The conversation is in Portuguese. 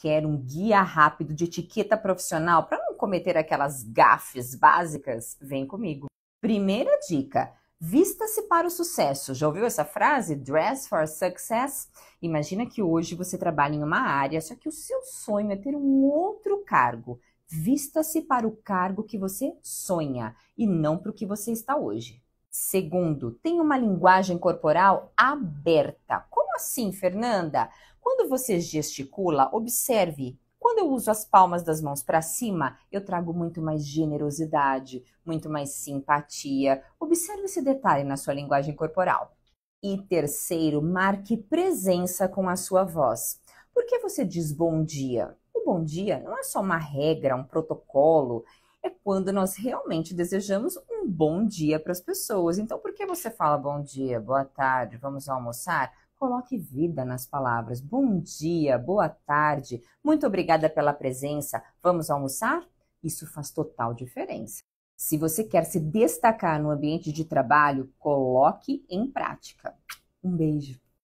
Quer um guia rápido de etiqueta profissional para não cometer aquelas gafes básicas? Vem comigo. Primeira dica: vista-se para o sucesso. Já ouviu essa frase? Dress for success? Imagina que hoje você trabalha em uma área, só que o seu sonho é ter um outro cargo. Vista-se para o cargo que você sonha e não para o que você está hoje. Segundo, tenha uma linguagem corporal aberta. Assim, Fernanda? Quando você gesticula, observe. Quando eu uso as palmas das mãos para cima, eu trago muito mais generosidade, muito mais simpatia. Observe esse detalhe na sua linguagem corporal. E terceiro, marque presença com a sua voz. Por que você diz bom dia? O bom dia não é só uma regra, um protocolo, é quando nós realmente desejamos um bom dia para as pessoas. Então, por que você fala bom dia, boa tarde, vamos almoçar? Coloque vida nas palavras. Bom dia, boa tarde, muito obrigada pela presença. Vamos almoçar? Isso faz total diferença. Se você quer se destacar no ambiente de trabalho, coloque em prática. Um beijo.